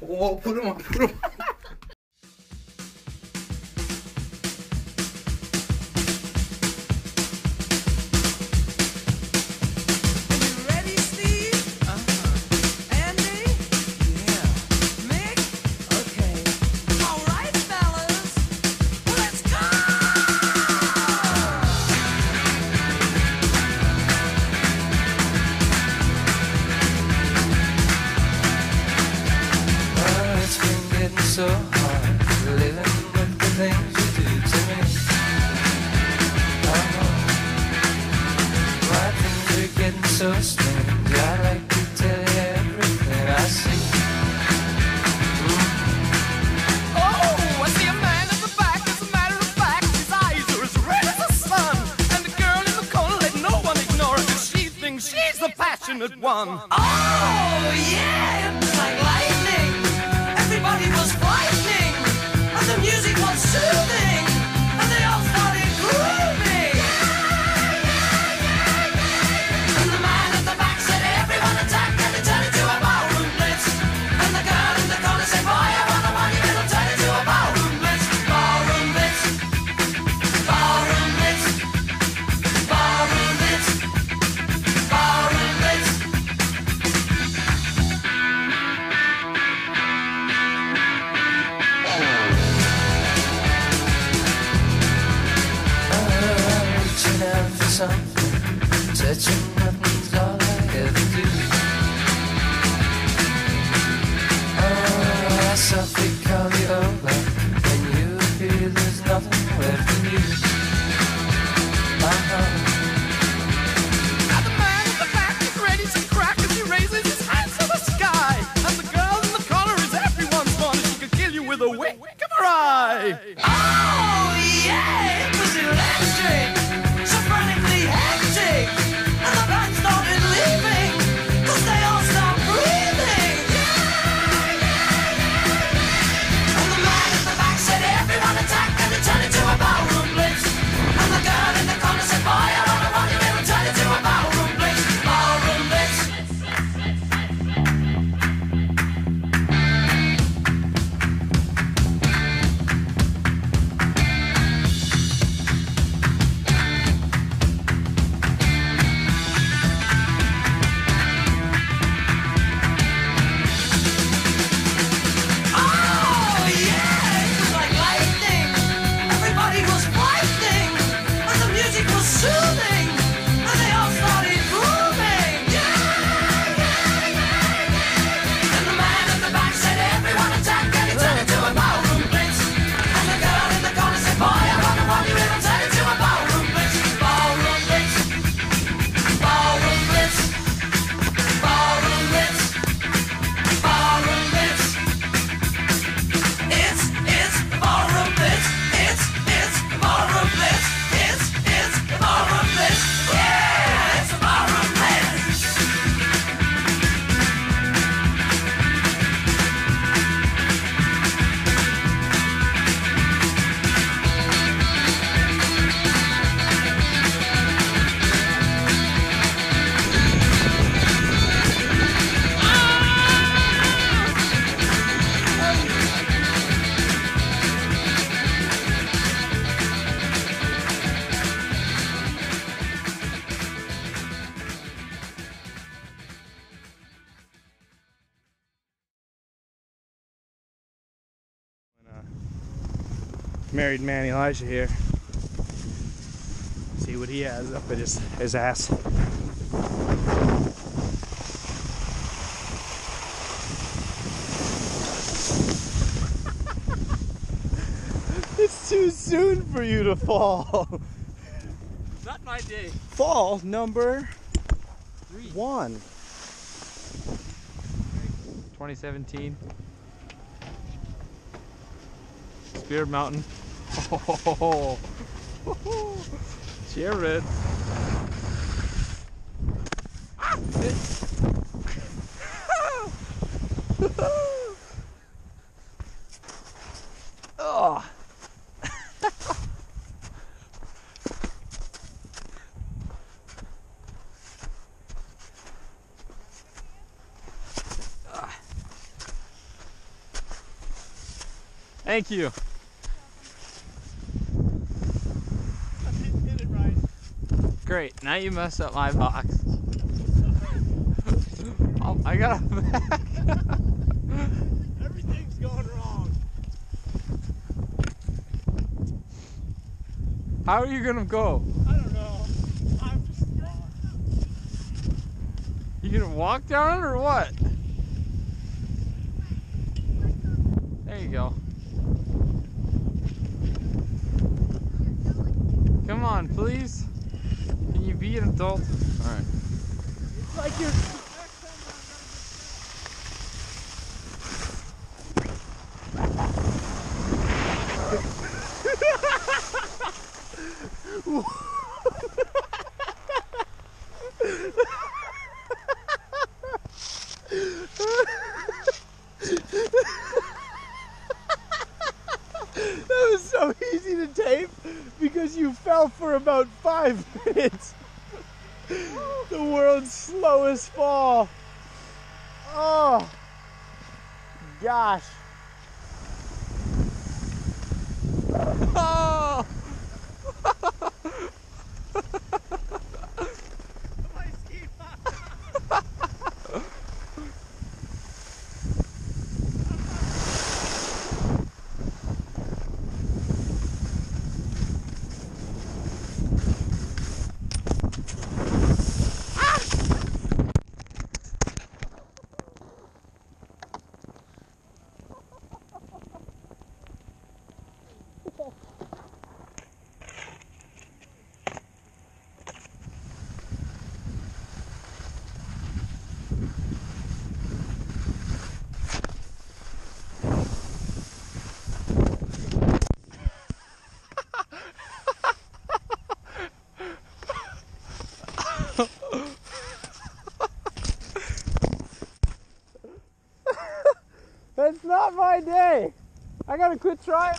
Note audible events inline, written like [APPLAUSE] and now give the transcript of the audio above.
Oh, put him on, put him on. So hard living with the things you do to me. Oh, my things are getting so strange. I like to tell you everything I see. Oh, I see a man at the back. As a matter of fact, his eyes are as red as the sun. And the girl in the corner, let no one ignore her, 'cause she thinks she's the passionate one. Oh, yeah, it was like lightning. The music was soothing. Something, touching nothing's all I ever do. Oh, I softly call you over you there's nothing in. Uh-huh. The man at the back is married man Elijah here. See what he has up at his, his ass. [LAUGHS] it's too soon for you to fall. Not my day. Fall number Three. one. 2017. Spirit Mountain. Oh, Jared. oh. Thank you. Great. Now you messed up my box. [LAUGHS] oh, I got a back. [LAUGHS] Everything's going wrong. How are you gonna go? I don't know. I'm just wrong. You gonna walk down it or what? There you go. Come on, please. Can you be an adult? Alright. It's like you're. That was so easy to tape because you fell for about five minutes. Slowest fall. Oh, gosh. [LAUGHS] Oh! Not my day. I gotta quit trying.